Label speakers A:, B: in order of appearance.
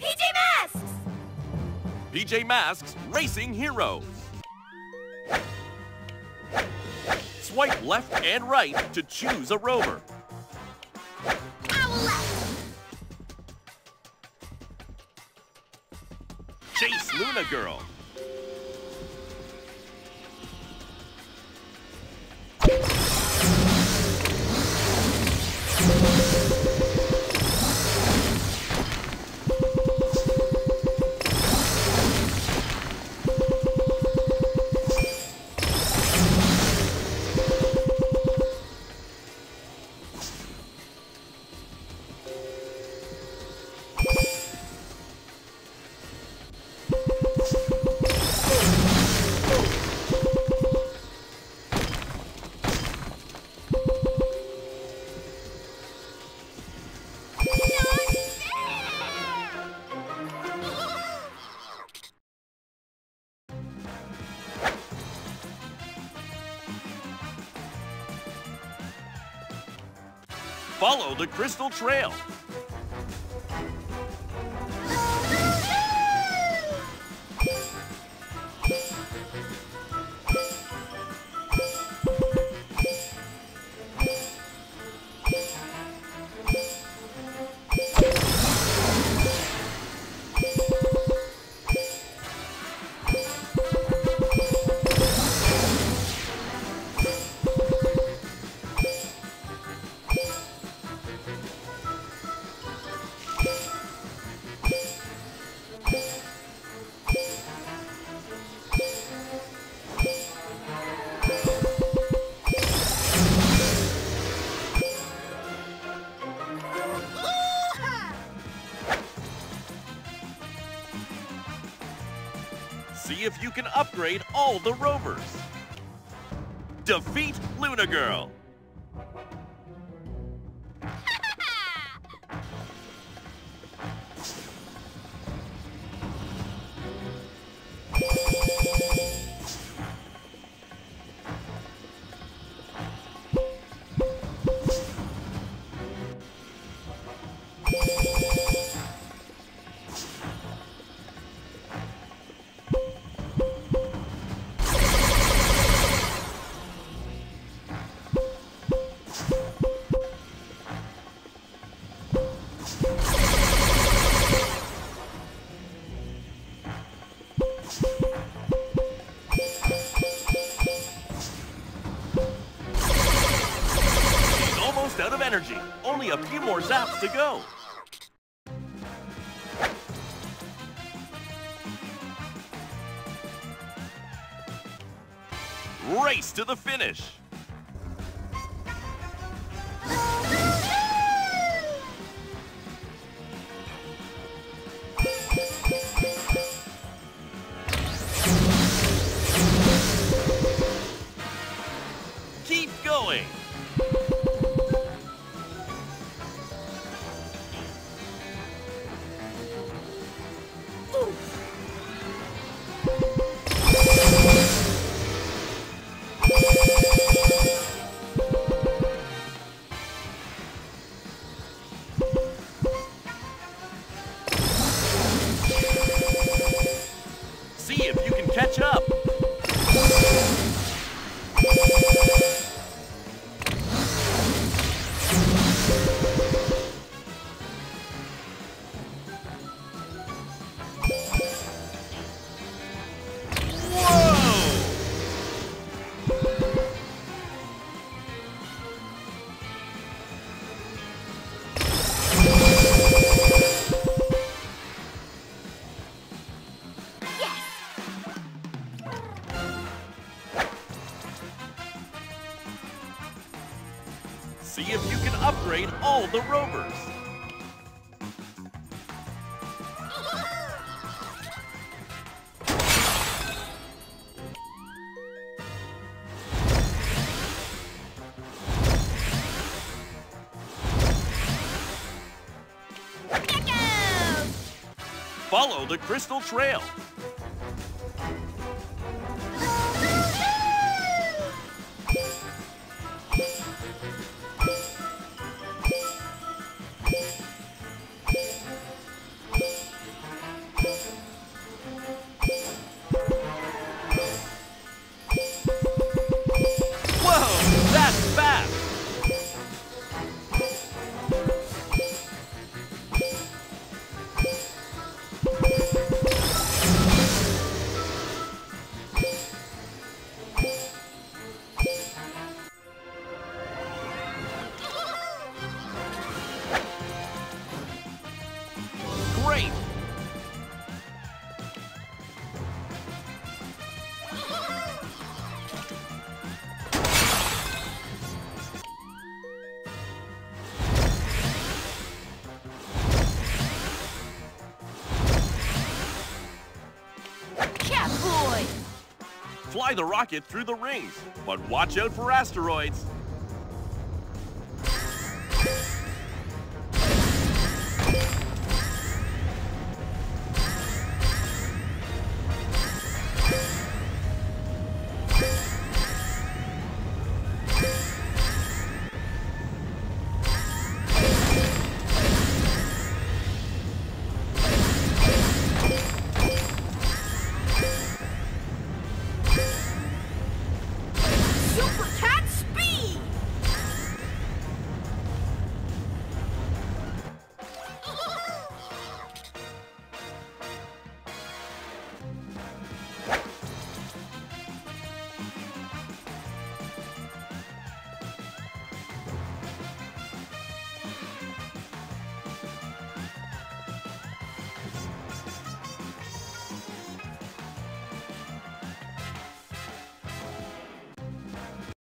A: PJ Masks!
B: PJ Masks Racing Heroes. Swipe left and right to choose a rover. Chase Luna Girl. Follow the Crystal Trail. If you can upgrade all the rovers. Defeat Luna Girl. He's almost out of energy. Only a few more zaps to go. Race to the finish. See if you can upgrade all the rovers. Follow the Crystal Trail. Fly the rocket through the rings, but watch out for asteroids.